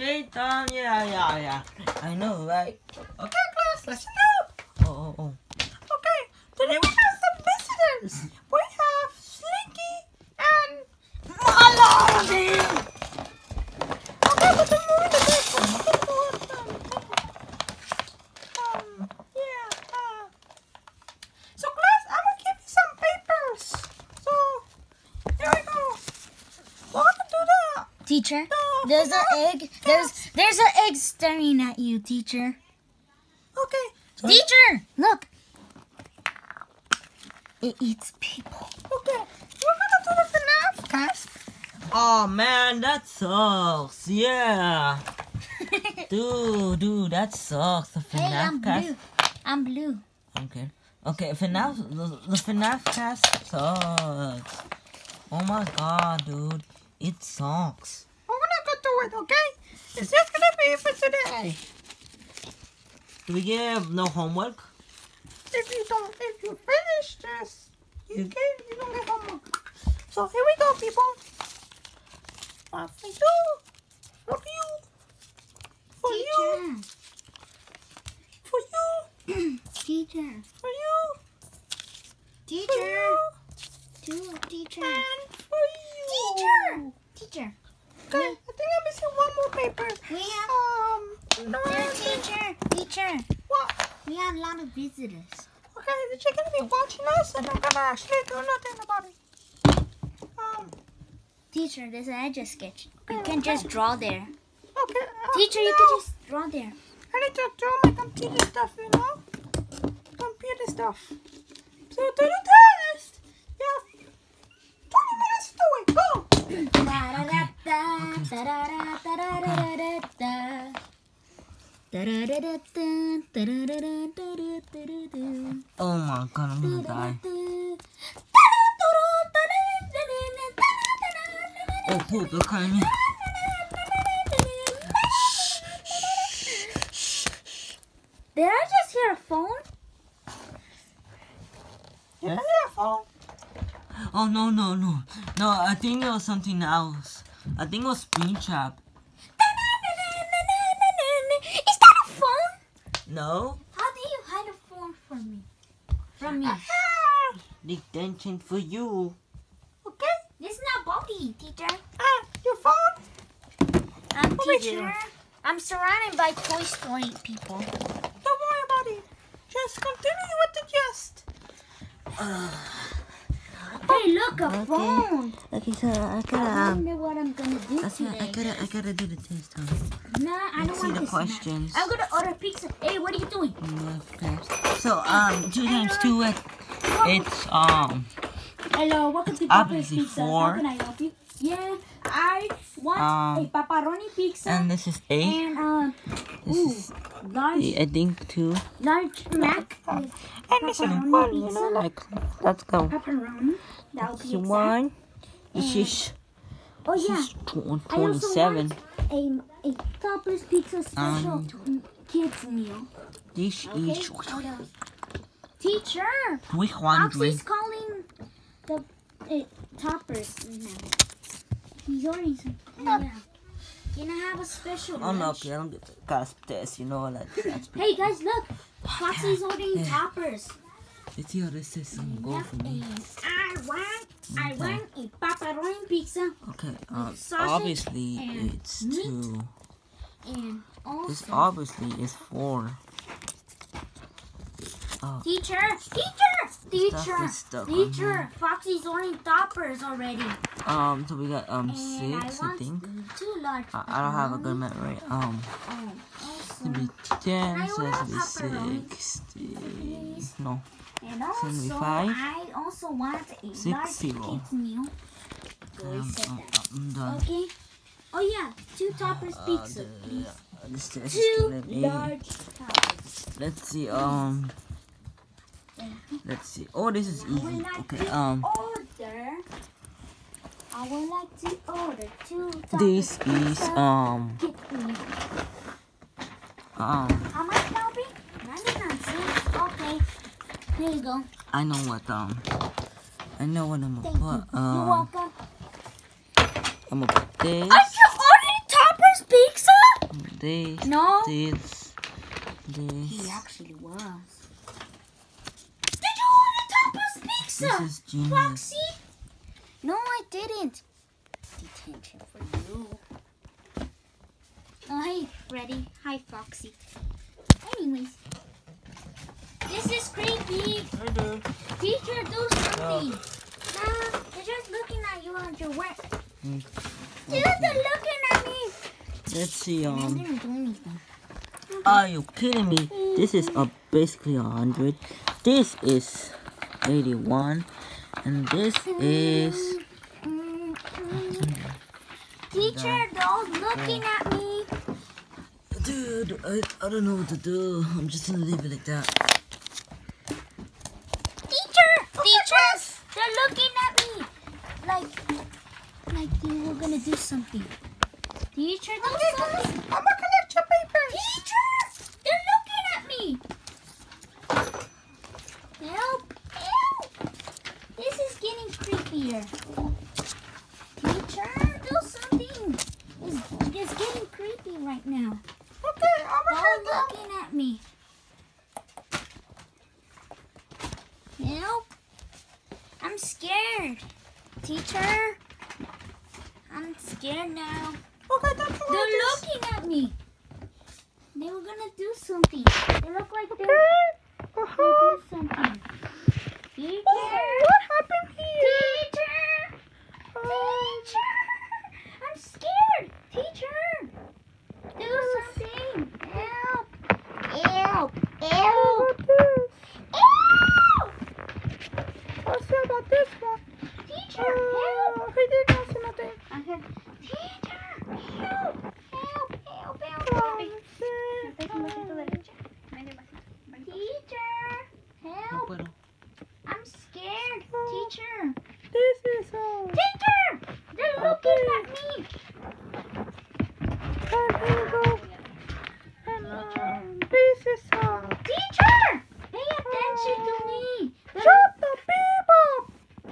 stay down. Yeah, yeah, yeah. I know, right? Okay, class, listen up. Oh, oh, oh. Okay, today we have some visitors. We have Slinky and Maloney. Okay, but the more the better. The more the Um, yeah. Uh, so, class, I'm gonna give you some papers. So, here we go. Welcome to the Teacher, No, there's an egg. There's there's an egg staring at you, teacher. Okay. So, Teacher, look. It eats people. okay. We're gonna do the FNAF cast. Oh man, that sucks. Yeah. dude, dude, that sucks. The hey, FNAF I'm cast. blue. I'm blue. Okay. Okay, FNAF, the, the FNAF cast sucks. Oh my god, dude. It sucks. We're gonna go do it, okay? It's just gonna be for today. Do we get no homework? If you don't, if you finish this, you get, you don't get homework. So here we go, people. What we do for you, for you, for you, Teacher, for you, for teacher, you, teacher, teacher, and for you. teacher, teacher. Okay, I think I'm missing one more paper. We have Um, no, teacher, teacher. what? We have a lot of visitors. Okay, the chicken gonna be watching us, and I'm gonna actually do nothing about it. Um, Teacher, there's an edge sketch. You can just draw there. okay. uh, Teacher, you can just draw there. I need to draw my computer stuff, you know? Computer stuff. So do the test! Yeah. 20 minutes to do it. Go! Oh my god, I'm gonna die. Oh, poop, they're calling me. Did I just hear a phone? Did I hear a phone? Oh, no, no, no. No, I think it was something else. I think it was Springtrap. Is No? How do you hide a phone from me? From me. Ah, detention for you. Okay? This is not Bobby, teacher. Ah, your phone? I'm Over teacher. here. I'm surrounded by Toy Story people. Don't worry about it. Just continue with the gist. Hey, look, a Okay. phone. Okay, so I I gotta, um, wonder what I'm gonna do I, today. I gotta, I gotta do the test. Um, Nah, I don't see want the questions. I'm gonna order pizza. Hey, what are you doing? Okay. So, um, two times two, it, it's, um, Hello, welcome to Papa's Pizza. four. How can I help you? Yeah, I want Um, a pepperoni pizza and this is eight. and um, This ooh, is, large, I think, two. large mac with And this is one, you know, like, let's go. pepperoni. That would be is one. This is, Oh this yeah, is tw- I also 27. want a a topless pizza special Um, kids meal. This Okay. is? Teacher, 300. Foxy's calling the uh, toppers now. He's. Yeah. Can I have a special I'm lunch? okay, I don't get the gas test, you know, like, that's Hey guys, look! Foxy's ordering Yeah. toppers. Let's see how this is some go for me. I want, I want a pepperoni pizza Okay, um, sausage obviously it's meat. two. and This obviously is four. Oh, teacher, teacher, teacher, is stuck teacher. Foxy's ordering toppers already. um, so we got um And six, I I think. two large. I, I don't have a good memory. Um, Um, it's gonna be ten, so gonna be sixty. No, and also, five. I also want a Six large zero. kids meal. Um, um. I'm done. Okay. Oh yeah, two toppers Uh, pizza, please. this test is Two large toppers. Let's see. Um. Let's see. Oh, this is easy. like Okay. Um, order. I would like to order two this is um um. How much, Bobby? Ninety-nine cents. Okay. Here you go. I know what um. I know what I'm gonna put. you. You're Um, welcome. I'm gonna put this. Are you ordering toppers pizza? this, No. this, This. He actually was. Did you order Tapas pizza? This is genius. Foxy? No, I didn't. Detention for you. Oh, hey, Freddy. Hi, Foxy. Anyways, this is creepy. Teacher, do something. Nah, they're just looking at you on your work. Mm. Dude, they're looking at me. Let's see. Um, didn't do anything. are you kidding me? This is a basically a hundred. This is eighty-one, and this is. Teacher, they're looking at me. dude. I I don't know what to do. I'm just gonna leave it like that. Teacher! Oh teacher! They're looking at me! Like, like they were gonna do something. Teacher, do oh something! I'm gonna collect your papers. Teacher! They're looking at me! Help! Help! This is getting creepier. Teacher, do something! It's, it's getting creepy right now. They're looking at me. Help! I'm scared. Teacher, I'm scared now. Okay, They're looking at me. They were gonna do something. They look like they're gonna do something. Teacher! What happened here? Teacher! Teacher! I'm scared! Teacher! Do something! Help! Help! Help! Help! What's about this one? Teacher, help! he didn't answer nothing. I said, Teacher, help! Help! Help! Help! Teacher, help! I'm scared. Teacher, This is uh, teacher, they're looking at me. and here we go. And um, this is uh, Teacher, pay attention to me. They're- shut the people.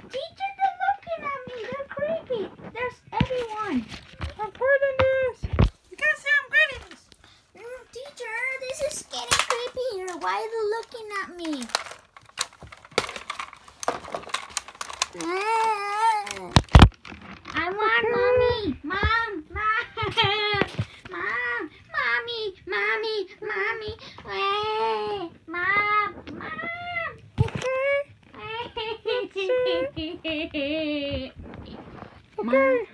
Teacher, they're looking at me. They're creepy. There's everyone. I'm putting this. You can see I'm getting this. Mm, teacher, this is getting creepier. Why are they looking at me? Ah. I want mommy, mom, mom, mom, mommy, mommy, mommy, hey, mom, Okay. mom. Okay.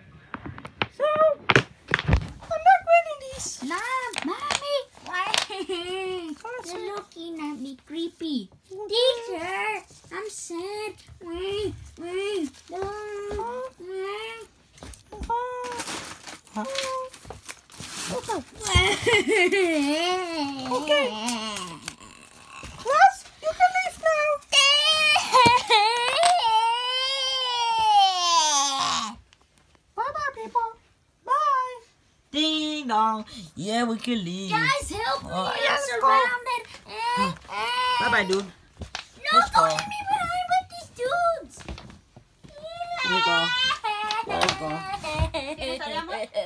So I'm not getting this. Mom, mommy, why? They're looking at me creepy. Mm-hmm. Teacher, I'm sad. Wait, wait. No. wait. Okay. Class, ding. Yeah, we can leave. Guys, help oh, me. Oh, I'm surrounded. Eh, eh. Bye bye, dude. No, let's don't go. leave me behind with these dudes. Here we go. Let's go.